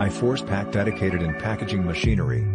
I Force Pack dedicated in packaging machinery.